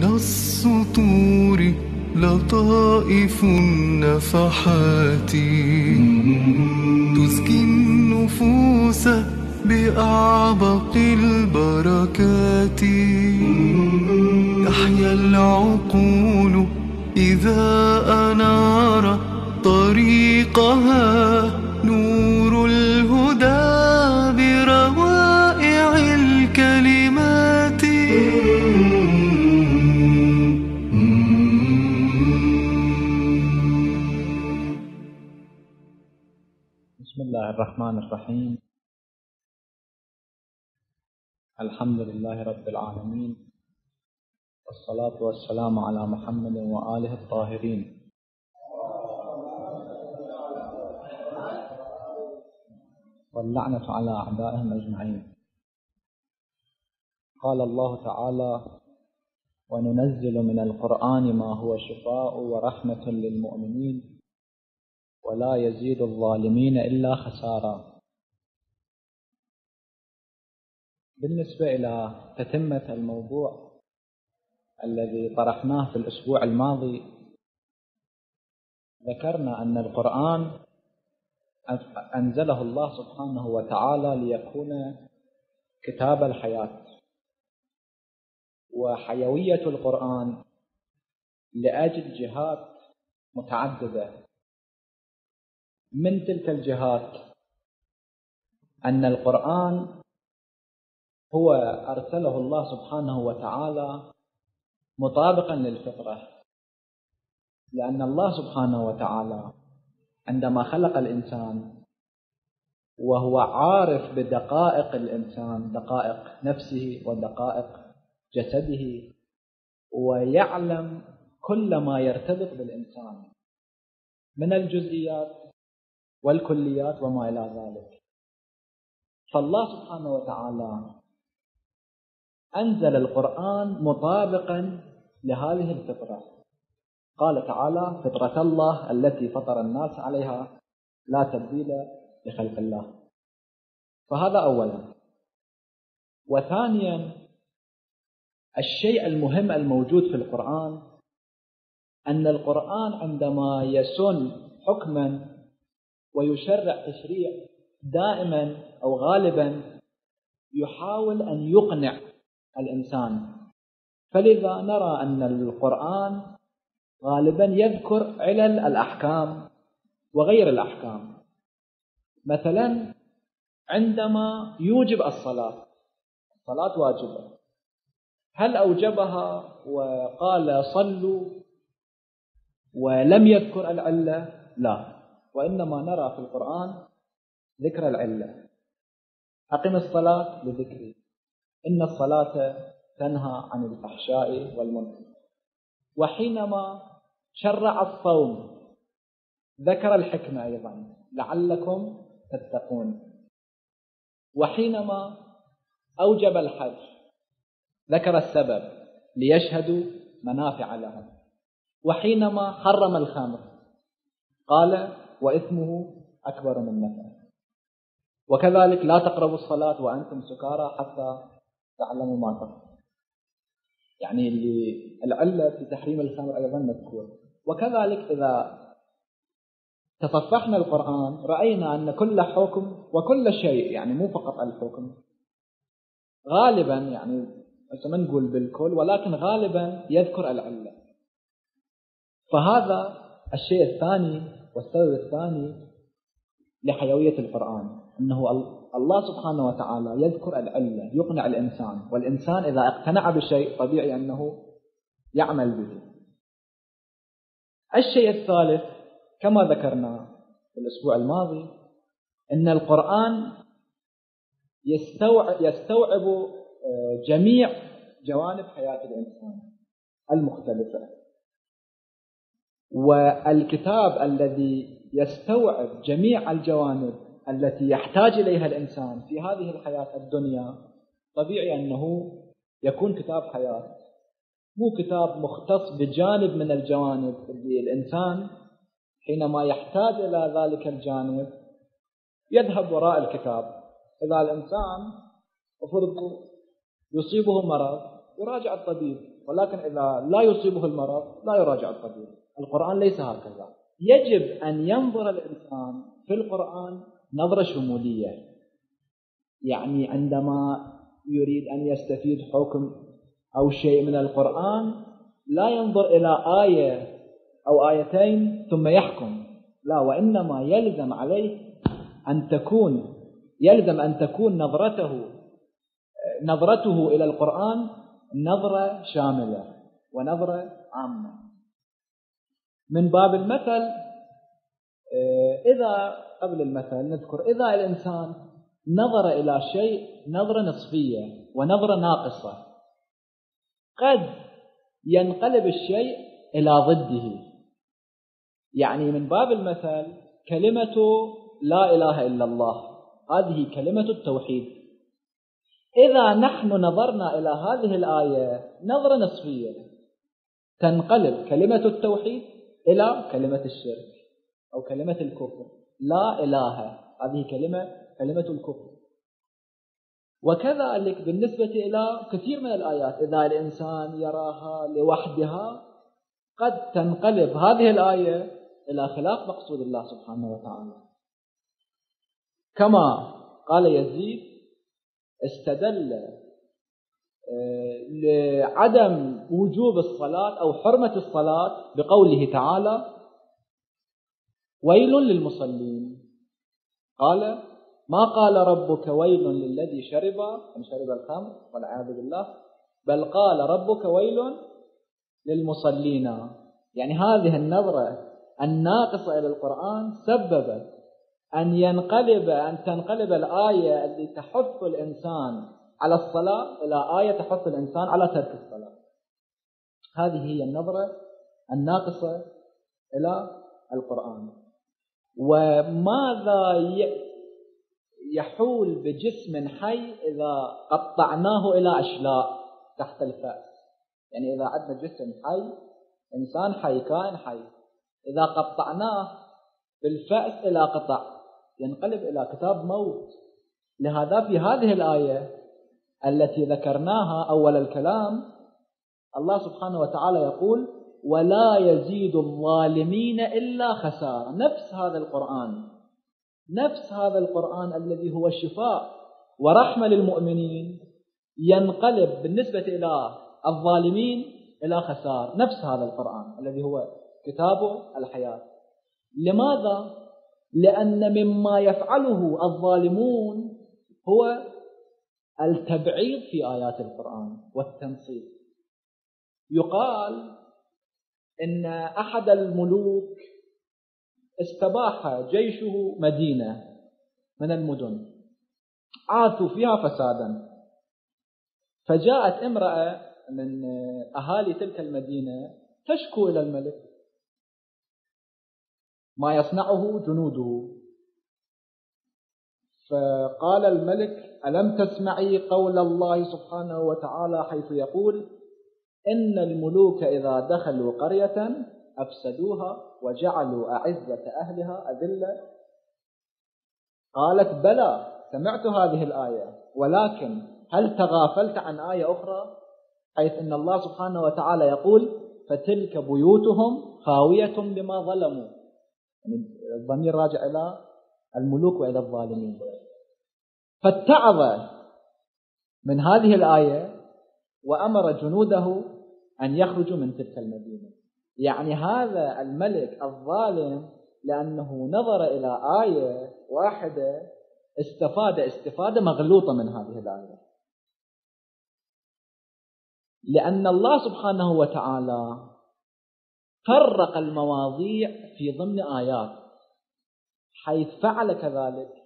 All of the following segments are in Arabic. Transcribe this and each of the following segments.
من السطور لطائف النفحات. تزكي النفوس بأعبق البركات. تحيا العقول إذا أنار طريقها. الرحمن الرحيم. الحمد لله رب العالمين. والصلاة والسلام على محمد وآله الطاهرين. واللعنة على أعدائهم أجمعين. قال الله تعالى وننزل من القرآن ما هو شفاء ورحمة للمؤمنين ولا يزيد الظالمين إلا خسارا. بالنسبة إلى تتمة الموضوع الذي طرحناه في الأسبوع الماضي ذكرنا أن القرآن أنزله الله سبحانه وتعالى ليكون كتاب الحياة. وحيوية القرآن لأجل جهات متعددة. من تلك الجهات أن القرآن هو أرسله الله سبحانه وتعالى مطابقا للفطرة. لأن الله سبحانه وتعالى عندما خلق الإنسان وهو عارف بدقائق الإنسان دقائق نفسه ودقائق جسده ويعلم كل ما يرتبط بالإنسان. من الجزئيات؟ والكليات وما إلى ذلك. فالله سبحانه وتعالى أنزل القرآن مطابقا لهذه الفطرة. قال تعالى فطرة الله التي فطر الناس عليها لا تبديل لخلق الله. فهذا أولا. وثانيا الشيء المهم الموجود في القرآن أن القرآن عندما يسن حكما ويشرع تشريع دائما أو غالبا يحاول أن يقنع الإنسان. فلذا نرى أن القرآن غالبا يذكر علل الأحكام وغير الأحكام. مثلا عندما يوجب الصلاة الصلاة واجبة. هل أوجبها وقال صلوا ولم يذكر العلة؟ لا. وإنما نرى في القرآن ذكر العلة. أقم الصلاة لذكري. إن الصلاة تنهى عن الفحشاء والمنكر. وحينما شرع الصوم ذكر الحكمة أيضا لعلكم تتقون. وحينما أوجب الحج ذكر السبب ليشهدوا منافع لهم. وحينما حرم الخمر قال وإثمه أكبر من نفعه. وكذلك لا تقربوا الصلاة وأنتم سكارى حتى تعلموا ما تقرأ. يعني العلة في تحريم الخمر أيضا مذكور وكذلك إذا تصفحنا القرآن رأينا أن كل حكم وكل شيء يعني مو فقط الحكم غالبا يعني ما نقول بالكل ولكن غالبا يذكر العلة. فهذا الشيء الثاني والسبب الثاني لحيوية القرآن أنه الله سبحانه وتعالى يذكر العلة يقنع الإنسان والإنسان إذا اقتنع بشيء طبيعي أنه يعمل به. الشيء الثالث كما ذكرنا في الأسبوع الماضي أن القرآن يستوعب, آه، جميع جوانب حياة الإنسان المختلفة. والكتاب الذي يستوعب جميع الجوانب التي يحتاج إليها الإنسان في هذه الحياة الدنيا طبيعي أنه يكون كتاب حياة. مو كتاب مختص بجانب من الجوانب اللي الإنسان حينما يحتاج إلى ذلك الجانب يذهب وراء الكتاب. إذا الإنسان فرض يصيبه مرض يراجع الطبيب ولكن إذا لا يصيبه المرض لا يراجع الطبيب. القرآن ليس هكذا. يجب أن ينظر الإنسان في القرآن نظرة شمولية. يعني عندما يريد أن يستفيد حكم أو شيء من القرآن لا ينظر إلى آية أو آيتين ثم يحكم. لا وإنما يلزم عليه أن تكون يلزم أن تكون نظرته نظرته إلى القرآن نظرة شاملة ونظرة عامة. من باب المثل إذا قبل المثل نذكر إذا الإنسان نظر إلى شيء نظرة نصفية ونظرة ناقصة قد ينقلب الشيء إلى ضده. يعني من باب المثل كلمة لا إله إلا الله هذه كلمة التوحيد. إذا نحن نظرنا إلى هذه الآية نظرة نصفية تنقلب كلمة التوحيد إلى كلمة الشرك أو كلمة الكفر. لا إله. هذه كلمة كلمة الكفر. وكذلك بالنسبة إلى كثير من الآيات. إذا الإنسان يراها لوحدها قد تنقلب هذه الآية إلى خلاف مقصود الله سبحانه وتعالى. كما قال يزيد استدل لعدم وجوب الصلاة أو حرمة الصلاة بقوله تعالى ويل للمصلين. قال ما قال ربك ويل للذي شرب؟ أن شرب الخمر والعياذ بالله. بل قال ربك ويل للمصلين. يعني هذه النظرة الناقصة إلى القرآن سببت أن ينقلب أن تنقلب الآية التي تحث الإنسان على الصلاة إلى آية تحث الإنسان على ترك الصلاة. هذه هي النظرة الناقصة إلى القرآن. وماذا يحول بجسم حي إذا قطعناه إلى أشلاء تحت الفأس؟ يعني إذا عندنا جسم حي إنسان حي كائن حي إذا قطعناه بالفأس إلى قطع ينقلب إلى كتاب موت. لهذا في هذه الآية التي ذكرناها أول الكلام الله سبحانه وتعالى يقول ولا يزيد الظالمين إلا خسارة. نفس هذا القرآن. نفس هذا القرآن الذي هو شفاء ورحمة للمؤمنين. ينقلب بالنسبة إلى الظالمين إلى خسار نفس هذا القرآن الذي هو كتاب الحياة. لماذا؟ لأن مما يفعله الظالمون هو التبعيض في آيات القرآن والتنصيب يقال إن أحد الملوك استباح جيشه مدينة من المدن. عاثوا فيها فسادا. فجاءت امرأة من أهالي تلك المدينة تشكو إلى الملك. ما يصنعه جنوده. فقال الملك ألم تسمعي قول الله سبحانه وتعالى حيث يقول إن الملوك إذا دخلوا قرية أفسدوها وجعلوا أعزة أهلها أذلة؟ قالت بلى سمعت هذه الآية ولكن هل تغافلت عن آية أخرى؟ حيث إن الله سبحانه وتعالى يقول فتلك بيوتهم خاوية بما ظلموا. يعني الضمير راجع إلى الملوك وإلى الظالمين. فاتعظ من هذه الآية وأمر جنوده أن يخرجوا من تلك المدينة. يعني هذا الملك الظالم لأنه نظر إلى آية واحدة استفاد استفادة مغلوطة من هذه الآية. لأن الله سبحانه وتعالى فرق المواضيع في ضمن آيات حيث فعل كذلك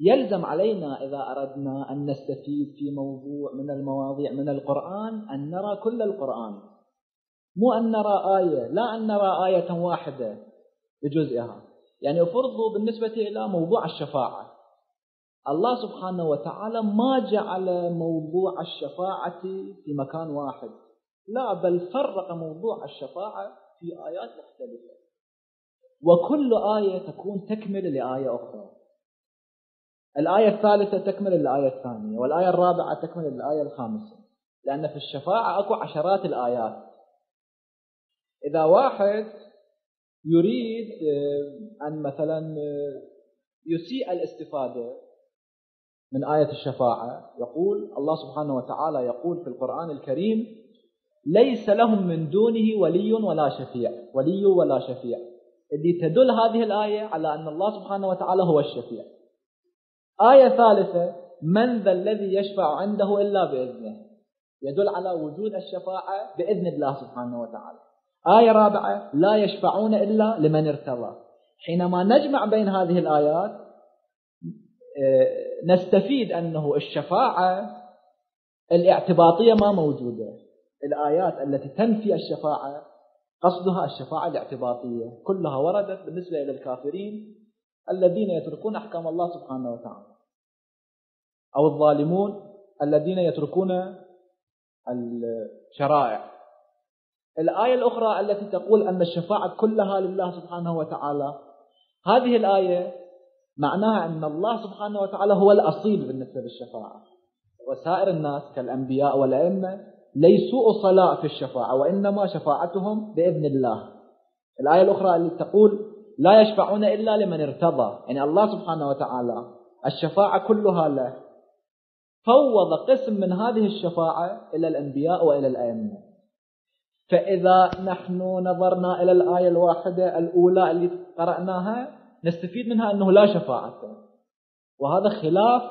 يلزم علينا إذا أردنا أن نستفيد في موضوع من المواضيع من القرآن أن نرى كل القرآن. مو أن نرى آية لا أن نرى آية واحدة بجزئها. يعني افرضوا بالنسبة إلى موضوع الشفاعة. الله سبحانه وتعالى ما جعل موضوع الشفاعة في مكان واحد. لا بل فرق موضوع الشفاعة في آيات مختلفة. وكل آية تكون تكمل لآية أخرى. الآية الثالثة تكمل للآية الثانية والآية الرابعة تكمل للآية الخامسة. لأن في الشفاعة أكو عشرات الآيات. إذا واحد يريد آه، أن مثلا آه، يسيء الاستفادة من آية الشفاعة يقول الله سبحانه وتعالى يقول في القرآن الكريم ليس لهم من دونه ولي ولا شفيع. ولي ولا شفيع. اللي تدل هذه الآية على أن الله سبحانه وتعالى هو الشفيع. آية ثالثة من ذا الذي يشفع عنده إلا بإذنه؟ يدل على وجود الشفاعة بإذن الله سبحانه وتعالى. آية رابعة لا يشفعون إلا لمن ارتضى. حينما نجمع بين هذه الآيات آه، نستفيد أنه الشفاعة الاعتباطية ما موجودة. الآيات التي تنفي الشفاعة قصدها الشفاعة الاعتباطية كلها وردت بالنسبة إلى الكافرين الذين يتركون أحكام الله سبحانه وتعالى. أو الظالمون الذين يتركون الشرائع. الآية الأخرى التي تقول أن الشفاعة كلها لله سبحانه وتعالى هذه الآية معناها أن الله سبحانه وتعالى هو الأصيل بالنسبة للشفاعة. وسائر الناس كالأنبياء والأئمة ليسوا أصلاء في الشفاعة وإنما شفاعتهم بإذن الله. الآية الأخرى التي تقول لا يشفعون إلا لمن ارتضى. يعني الله سبحانه وتعالى الشفاعة كلها له. فوض قسم من هذه الشفاعة إلى الأنبياء وإلى الأئمة. فإذا نحن نظرنا إلى الآية الواحدة الأولى اللي قرأناها نستفيد منها أنه لا شفاعة. وهذا خلاف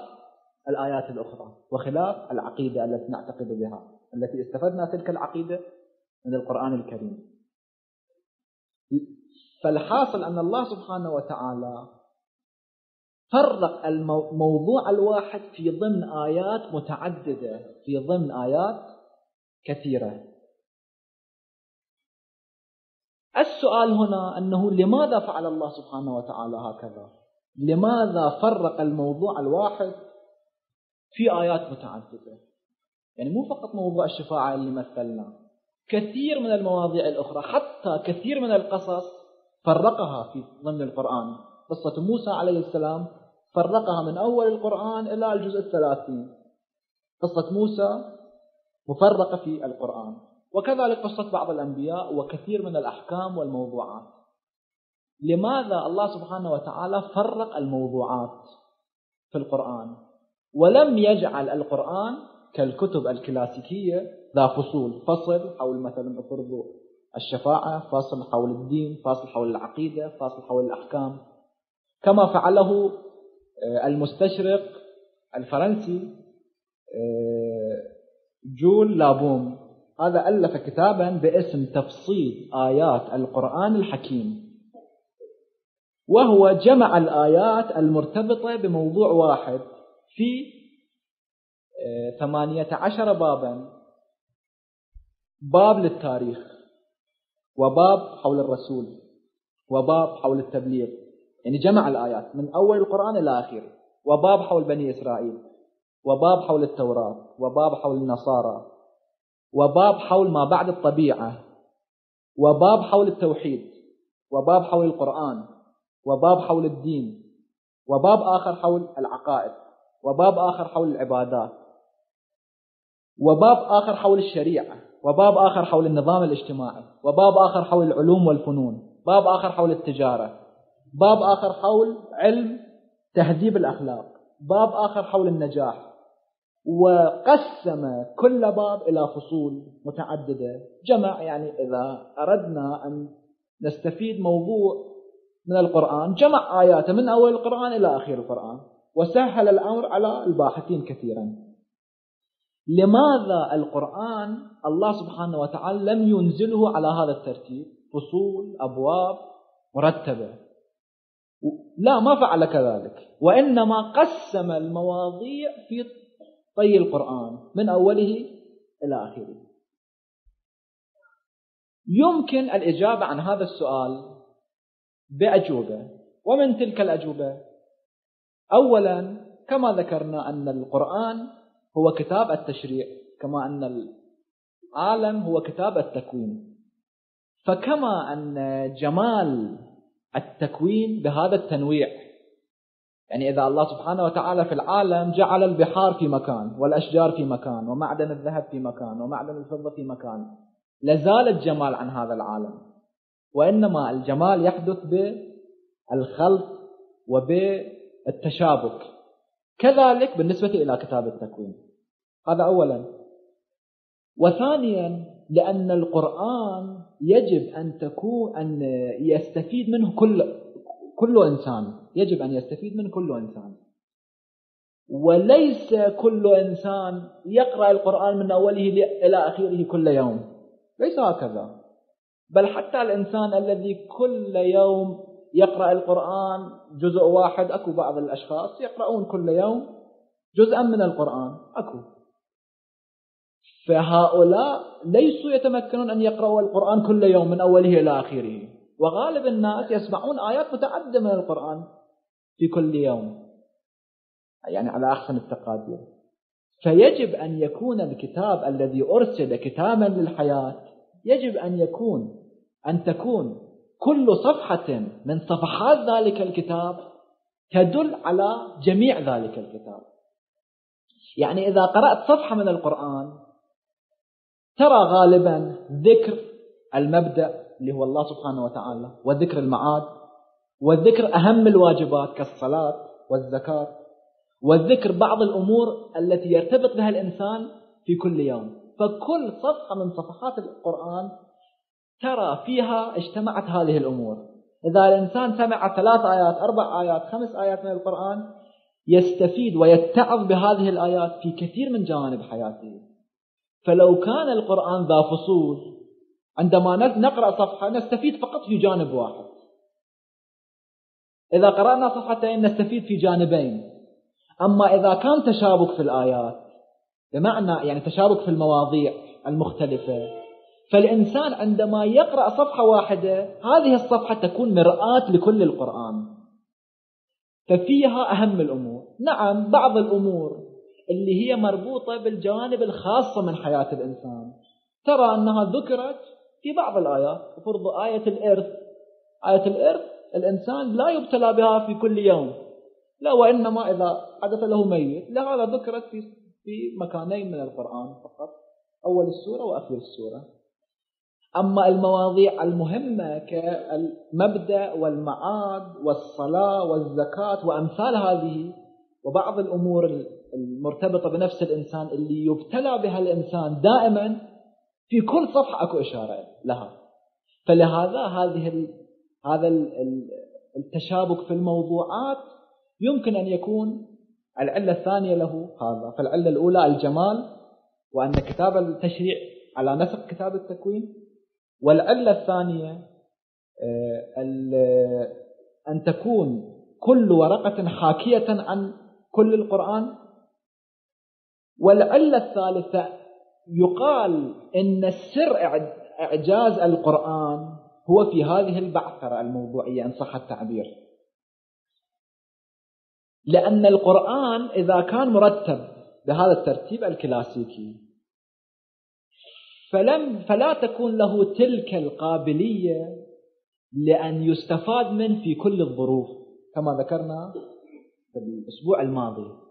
الآيات الأخرى وخلاف العقيدة التي نعتقد بها التي استفدنا تلك العقيدة من القرآن الكريم. فالحاصل أن الله سبحانه وتعالى فرق الموضوع الواحد في ضمن آيات متعددة في ضمن آيات كثيرة. السؤال هنا أنه لماذا فعل الله سبحانه وتعالى هكذا؟ لماذا فرق الموضوع الواحد في آيات متعددة؟ يعني مو فقط موضوع الشفاعة اللي مثلنا كثير من المواضيع الأخرى حتى كثير من القصص فرقها في ضمن القرآن. قصة موسى عليه السلام فرقها من أول القرآن إلى الجزء الثلاثين قصة موسى مفرقة في القرآن. وكذلك قصة بعض الأنبياء وكثير من الأحكام والموضوعات. لماذا الله سبحانه وتعالى فرق الموضوعات في القرآن؟ ولم يجعل القرآن كالكتب الكلاسيكية ذا فصول. فصل حول مثلا افرضوا الشفاعة فاصل حول الدين فاصل حول العقيدة فاصل حول الأحكام. كما فعله آه، المستشرق الفرنسي آه، جول لابوم. هذا ألف كتابا باسم تفصيل آيات القرآن الحكيم. وهو جمع الآيات المرتبطة بموضوع واحد في آه، ثمانية عشر بابا. باب للتاريخ وباب حول الرسول وباب حول التبليغ. يعني جمع الآيات من أول القرآن إلى آخره. وباب حول بني إسرائيل وباب حول التوراة وباب حول النصارى وباب حول ما بعد الطبيعة وباب حول التوحيد وباب حول القرآن وباب حول الدين وباب آخر حول العقائد وباب آخر حول العبادات وباب آخر حول الشريعة وباب آخر حول النظام الاجتماعي وباب آخر حول العلوم والفنون باب آخر حول التجارة. باب آخر حول علم تهذيب الأخلاق. باب آخر حول النجاح. وقسم كل باب إلى فصول متعددة. جمع يعني إذا أردنا أن نستفيد موضوع من القرآن جمع آياته من أول القرآن إلى آخر القرآن. وسهل الأمر على الباحثين كثيرا. لماذا القرآن الله سبحانه وتعالى لم ينزله على هذا الترتيب؟ فصول أبواب مرتبة. لا ما فعل كذلك. وإنما قسم المواضيع في طي القرآن من أوله إلى آخره. يمكن الإجابة عن هذا السؤال بأجوبة. ومن تلك الأجوبة أولا كما ذكرنا أن القرآن هو كتاب التشريع كما أن العالم هو كتاب التكوين. فكما أن جمال التكوين بهذا التنويع. يعني إذا الله سبحانه وتعالى في العالم جعل البحار في مكان والأشجار في مكان ومعدن الذهب في مكان ومعدن الفضة في مكان لزال الجمال عن هذا العالم. وإنما الجمال يحدث بالخلط وبالتشابك. كذلك بالنسبة إلى كتاب التكوين. هذا أولا. وثانيا لأن القرآن يجب أن تكون أن يستفيد منه كل كل إنسان. يجب أن يستفيد منه كل إنسان. وليس كل إنسان يقرأ القرآن من أوله إلى آخره كل يوم. ليس هكذا. بل حتى الإنسان الذي كل يوم يقرأ القرآن جزء واحد أكو بعض الأشخاص يقرؤون كل يوم جزءا من القرآن أكو. فهؤلاء ليسوا يتمكنون أن يقرأوا القرآن كل يوم من أوله إلى آخره. وغالب الناس يسمعون آيات متعددة من القرآن في كل يوم. يعني على أحسن التقادير. فيجب أن يكون الكتاب الذي أرسل كتابا للحياة يجب أن يكون أن تكون كل صفحة من صفحات ذلك الكتاب تدل على جميع ذلك الكتاب. يعني إذا قرأت صفحة من القرآن ترى غالبا ذكر المبدأ اللي هو الله سبحانه وتعالى وذكر المعاد وذكر أهم الواجبات كالصلاة والزكاة والذكر بعض الأمور التي يرتبط بها الإنسان في كل يوم. فكل صفحة من صفحات القرآن ترى فيها اجتمعت هذه الأمور. إذا الإنسان سمع ثلاث آيات أربع آيات خمس آيات من القرآن يستفيد ويتعظ بهذه الآيات في كثير من جوانب حياته. فلو كان القرآن ذا فصول عندما نقرأ صفحة نستفيد فقط في جانب واحد. إذا قرأنا صفحتين نستفيد في جانبين. أما إذا كان تشابك في الآيات بمعنى يعني تشابك في المواضيع المختلفة فالإنسان عندما يقرأ صفحة واحدة هذه الصفحة تكون مرآة لكل القرآن. ففيها أهم الأمور. نعم بعض الأمور. اللي هي مربوطة بالجوانب الخاصة من حياة الإنسان. ترى أنها ذكرت في بعض الآيات فرض آية الإرث. آية الإرث الإنسان لا يبتلى بها في كل يوم. لا وإنما إذا حدث له ميت لهذا ذكرت في في مكانين من القرآن فقط أول السورة وأخير السورة. أما المواضيع المهمة كالمبدأ والمعاد والصلاة والزكاة وأمثال هذه وبعض الأمور المرتبطة بنفس الإنسان اللي يبتلى بها الإنسان دائما في كل صفحة أكو إشارة لها. فلهذا هذه هذا التشابك في الموضوعات يمكن أن يكون العلة الثانية له هذا. فالعلة الأولى الجمال وأن كتاب التشريع على نسق كتاب التكوين. والعلة الثانية آه، أن تكون كل ورقة حاكية عن كل القرآن. والعلة الثالثة يقال إن السر إعجاز القرآن هو في هذه البعثرة الموضوعية إن صح التعبير. لأن القرآن إذا كان مرتب بهذا الترتيب الكلاسيكي فلم فلا تكون له تلك القابلية لأن يستفاد منه في كل الظروف كما ذكرنا في الأسبوع الماضي.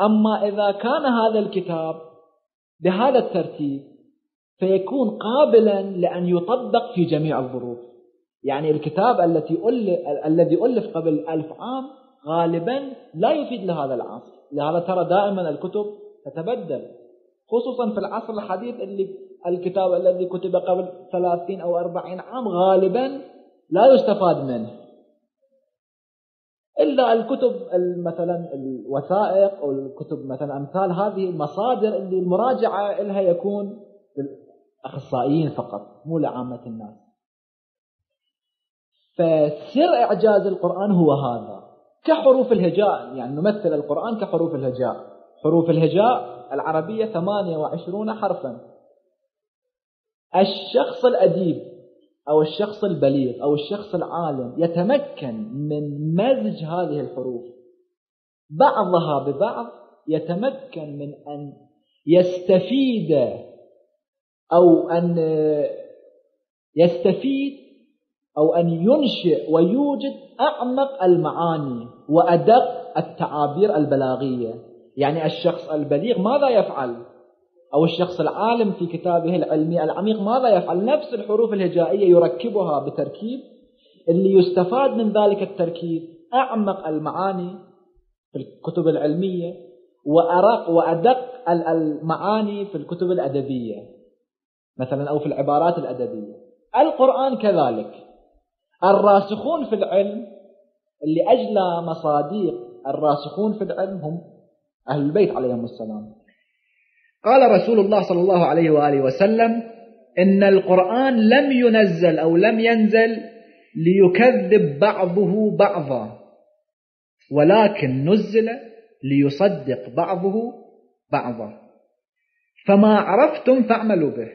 أما إذا كان هذا الكتاب بهذا الترتيب فيكون قابلا لأن يطبق في جميع الظروف. يعني الكتاب التي الذي ألف قبل ألف عام غالبا لا يفيد لهذا العصر. لهذا ترى دائما الكتب تتبدل خصوصا في العصر الحديث اللي الكتاب الذي كتب قبل ثلاثين أو أربعين عام غالبا لا يستفاد منه. إلا الكتب مثلا الوثائق أو الكتب مثلا أمثال هذه المصادر اللي المراجعة لها يكون للأخصائيين فقط مو لعامة الناس. فسر إعجاز القرآن هو هذا. كحروف الهجاء يعني نمثل القرآن كحروف الهجاء. حروف الهجاء العربية 28 حرفا. الشخص الأديب أو الشخص البليغ أو الشخص العالم يتمكن من مزج هذه الحروف. بعضها ببعض يتمكن من أن يستفيد أو أن يستفيد أو أن ينشئ ويوجد أعمق المعاني وأدق التعابير البلاغية. يعني الشخص البليغ ماذا يفعل؟ أو الشخص العالم في كتابه العلمي العميق ماذا يفعل؟ نفس الحروف الهجائية يركبها بتركيب اللي يستفاد من ذلك التركيب. أعمق المعاني في الكتب العلمية وأرق وأدق المعاني في الكتب الأدبية مثلا أو في العبارات الأدبية. القرآن كذلك. الراسخون في العلم اللي أجلى مصاديق الراسخون في العلم هم أهل البيت عليهم السلام. قال رسول الله صلى الله عليه وآله وسلم إن القرآن لم ينزل أو لم ينزل ليكذب بعضه بعضا ولكن نزل ليصدق بعضه بعضا. فما عرفتم فاعملوا به.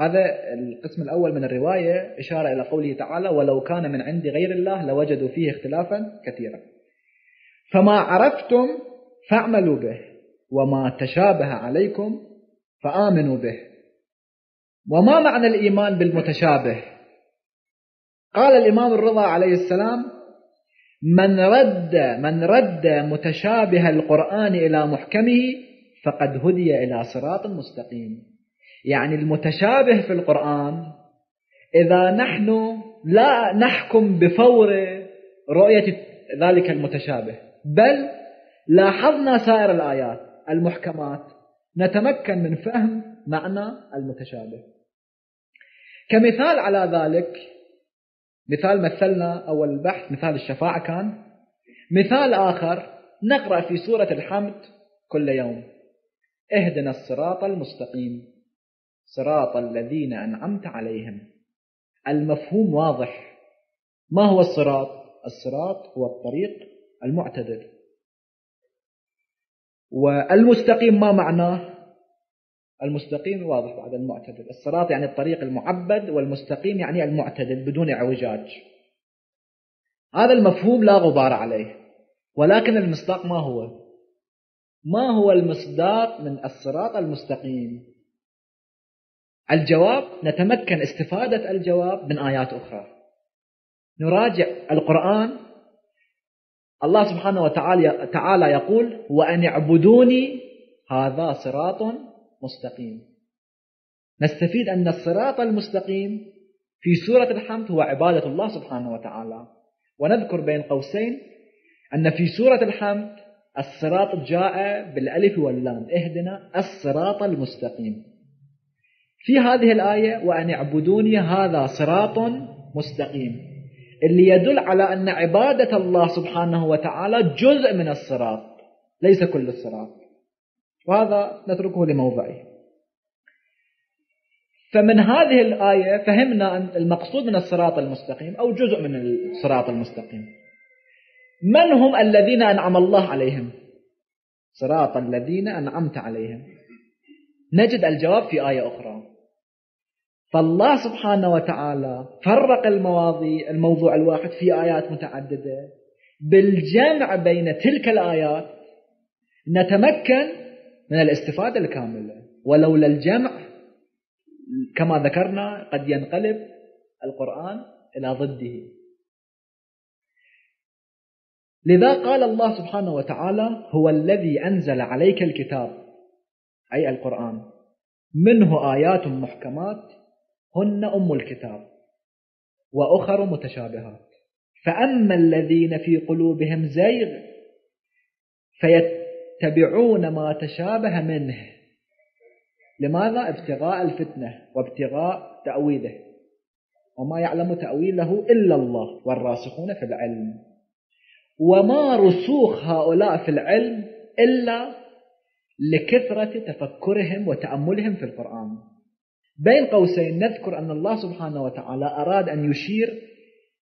هذا القسم الأول من الرواية إشارة إلى قوله تعالى ولو كان من عند غير الله لوجدوا فيه اختلافا كثيرا فما عرفتم فاعملوا به وما تشابه عليكم فآمنوا به. وما معنى الإيمان بالمتشابه؟ قال الإمام الرضا عليه السلام من رد من رد متشابه القرآن إلى محكمه فقد هدي إلى صراط مستقيم. يعني المتشابه في القرآن إذا نحن لا نحكم بفور رؤية ذلك المتشابه بل لاحظنا سائر الآيات المحكمات نتمكن من فهم معنى المتشابه. كمثال على ذلك مثال مثلنا أول البحث مثال الشفاعة كان مثال آخر نقرأ في سورة الحمد كل يوم. اهدنا الصراط المستقيم صراط الذين أنعمت عليهم. المفهوم واضح. ما هو الصراط؟ الصراط هو الطريق المعتدل. والمستقيم ما معناه المستقيم واضح بعد المعتدل. الصراط يعني الطريق المعبد والمستقيم يعني المعتدل بدون اعوجاج. هذا المفهوم لا غبار عليه ولكن المصداق ما هو؟ ما هو المصداق من الصراط المستقيم؟ الجواب نتمكن استفادة الجواب من آيات أخرى. نراجع القرآن الله سبحانه وتعالى تعالى يقول وأن اعبدوني هذا صراط مستقيم. نستفيد أن الصراط المستقيم في سورة الحمد هو عبادة الله سبحانه وتعالى. ونذكر بين قوسين أن في سورة الحمد الصراط جاء بالألف واللام إهدنا الصراط المستقيم. في هذه الآية وأن اعبدوني هذا صراط مستقيم. اللي يدل على أن عبادة الله سبحانه وتعالى جزء من الصراط ليس كل الصراط. وهذا نتركه لموضعه. فمن هذه الآية فهمنا أن المقصود من الصراط المستقيم أو جزء من الصراط المستقيم. من هم الذين أنعم الله عليهم؟ صراط الذين أنعمت عليهم. نجد الجواب في آية أخرى. فالله سبحانه وتعالى فرق المواضيع الموضوع الواحد في آيات متعددة. بالجمع بين تلك الآيات نتمكن من الاستفادة الكاملة. ولولا الجمع كما ذكرنا قد ينقلب القرآن إلى ضده. لذا قال الله سبحانه وتعالى هو الذي أنزل عليك الكتاب أي القرآن. منه آيات محكمات هن أم الكتاب وأخر متشابهات. فأما الذين في قلوبهم زيغ فيتبعون ما تشابه منه. لماذا؟ ابتغاء الفتنة وابتغاء تأويله. وما يعلم تأويله إلا الله والراسخون في العلم. وما رسوخ هؤلاء في العلم إلا لكثرة تفكرهم وتأملهم في القرآن. بين قوسين نذكر أن الله سبحانه وتعالى أراد أن يشير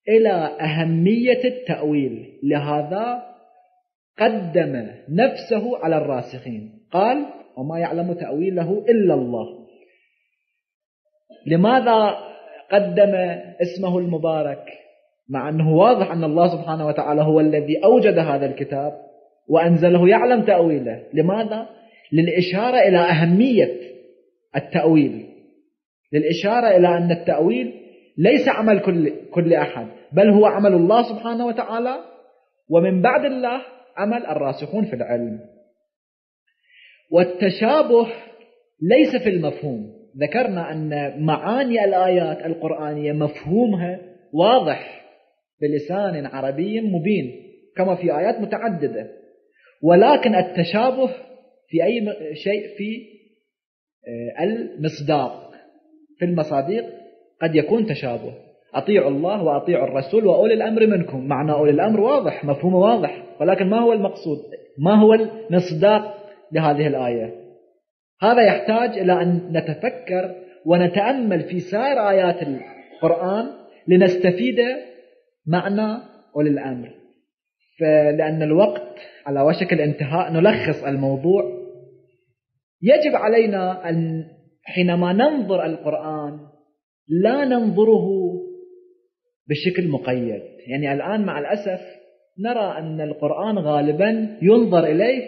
إلى أهمية التأويل. لهذا قدم نفسه على الراسخين. قال وما يعلم تأويله إلا الله. لماذا قدم اسمه المبارك؟ مع أنه واضح أن الله سبحانه وتعالى هو الذي أوجد هذا الكتاب وأنزله يعلم تأويله. لماذا؟ للإشارة إلى أهمية التأويل. للإشارة إلى أن التأويل ليس عمل كل, كل أحد بل هو عمل الله سبحانه وتعالى ومن بعد الله عمل الراسخون في العلم. والتشابه ليس في المفهوم. ذكرنا أن معاني الآيات القرآنية مفهومها واضح بلسان عربي مبين كما في آيات متعددة. ولكن التشابه في أي شيء في آه، المصداق. في المصادق قد يكون تشابه. أطيعوا الله وأطيعوا الرسول وأولي الأمر منكم. معنى أولي الأمر واضح مفهومه واضح ولكن ما هو المقصود؟ ما هو المصداق لهذه الآية؟ هذا يحتاج إلى أن نتفكر ونتأمل في سائر آيات القرآن لنستفيد معنى أولي الأمر. فلأن الوقت على وشك الانتهاء نلخص الموضوع. يجب علينا أن حينما ننظر القرآن لا ننظره بشكل مقيد. يعني الآن مع الأسف نرى أن القرآن غالبا ينظر إليه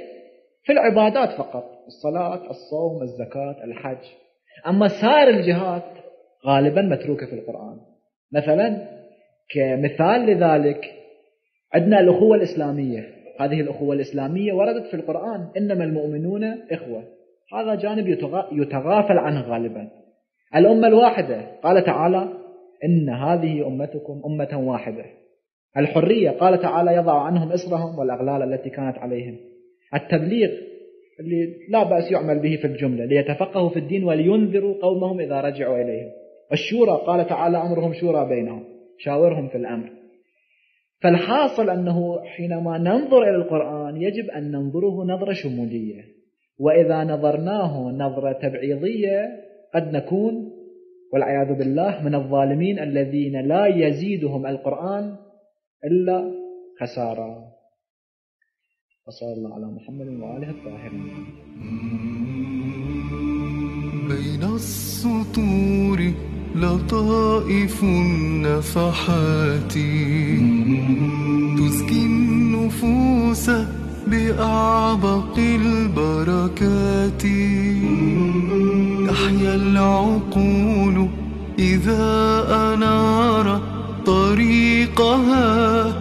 في العبادات فقط الصلاة الصوم الزكاة الحج. أما سائر الجهات غالبا متروكة في القرآن. مثلا كمثال لذلك عندنا الأخوة الإسلامية. هذه الأخوة الإسلامية وردت في القرآن إنما المؤمنون إخوة. هذا جانب يتغافل عنه غالبا. الأمة الواحدة قال تعالى إن هذه أمتكم أمة واحدة. الحرية قال تعالى يضع عنهم إصرهم والأغلال التي كانت عليهم. التبليغ اللي لا بأس يعمل به في الجملة ليتفقهوا في الدين ولينذروا قومهم إذا رجعوا إليهم. الشورى قال تعالى أمرهم شورى بينهم شاورهم في الأمر. فالحاصل أنه حينما ننظر إلى القرآن يجب أن ننظره نظرة شمولية. وإذا نظرناه نظرة تبعيضية قد نكون والعياذ بالله من الظالمين الذين لا يزيدهم القرآن إلا خسارة. وصلى الله على محمد وآله الطاهرين. بين السطور لطائف النفحات تزكي النفوس بأعبق البركات. تحيا العقول إذا أنار طريقها.